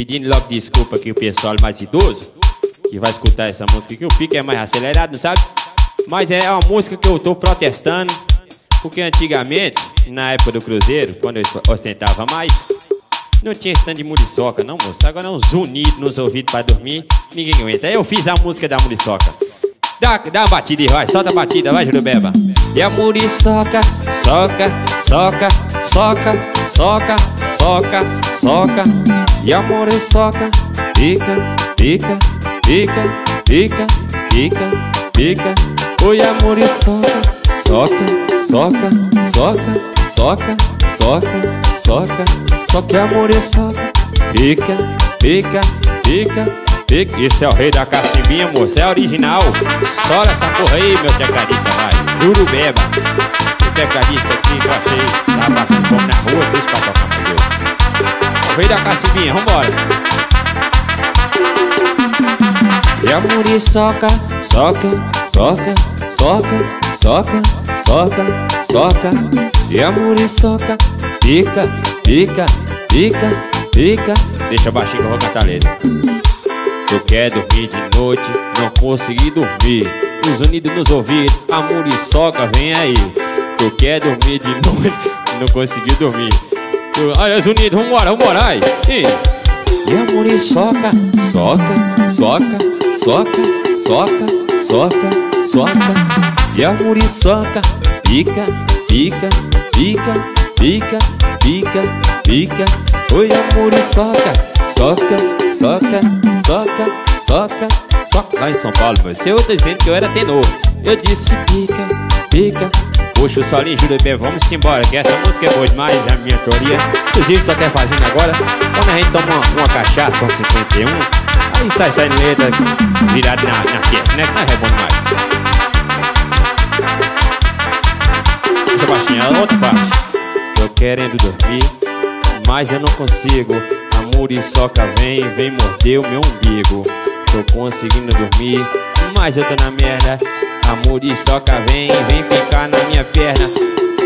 Pedindo logo desculpa aqui o pessoal mais idoso que vai escutar essa música que o pique é mais acelerado, sabe? Mas é uma música que eu tô protestando, porque antigamente, na época do Cruzeiro, quando eu ostentava mais, não tinha stand de muriçoca, não, moço. Agora é um zunido nos ouvidos pra dormir, ninguém aguenta. Eu fiz a música da muriçoca. Dá, dá uma batida aí, vai, solta a batida, vai, Jurubeba. E a muriçoca, soca, soca, soca, soca, soca, soca. E a muriçoca, pica, pica, pica, pica, pica, pica. Oi, a muriçoca, soca, soca, soca, soca, soca, soca, soca. a muriçoca, pica, pica, pica. Esse é o rei da cacimbinha, moço, é original. Sola essa porra aí, meu tecladista, vai. Jurubeba. O tecladista aqui que eu achei, tava passando fome na rua, deixa pra tocar rei da cacimbinha, vambora. E a muriçoca, soca, soca, soca, soca, soca, soca. E a muriçoca, pica, pica, pica, pica. Deixa baixinho que eu vou cantar letra. Tu quer dormir de noite, não consegui dormir Os unidos nos ouvidos, a muriçoca vem aí Tu quer dormir de noite, não consegui dormir os unidos, vambora, vambora, ai E, e a muriçoca, soca, soca, soca, soca, soca, soca E a muriçoca, pica, pica, pica, pica, pica, pica Oi a muriçoca soca, soca, soca, soca, soca. Lá em São Paulo, meu, eu tô dizendo que eu era tenor. Eu disse pica, pica. Puxa o solinho, juro bem, vamos embora, que essa música é boa demais, é a minha teoria. Inclusive, tô até fazendo agora. Quando a gente toma uma, uma cachaça, um 51, aí sai saindo letra virado na, na testa, né? Que não é bom demais. Deixa baixinho, a outra parte. Tô querendo dormir, mas eu não consigo muriçoca vem, vem morder o meu umbigo Tô conseguindo dormir, mas eu tô na merda A muriçoca vem, vem ficar na minha perna.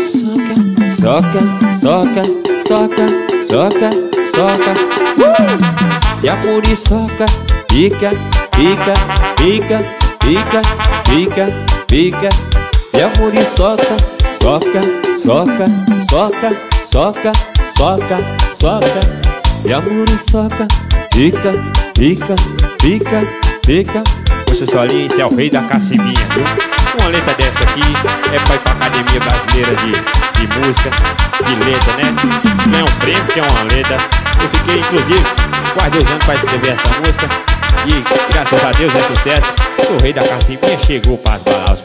Soca, soca, soca, soca, soca, soca. Uh! E a muriçoca pica, pica, pica, pica, pica, pica E a muriçoca soca, soca, soca, soca, soca, soca e a muriçoca pica, pica, pica, pica Solinho, esse é o rei da cacimbinha, viu? Uma letra dessa aqui é pra ir pra Academia Brasileira de, de Música, de letra, né? Não é um prêmio, que é uma letra Eu fiquei, inclusive, quase dois anos pra escrever essa música E, graças a Deus, é sucesso O rei da cacimbinha chegou para as balas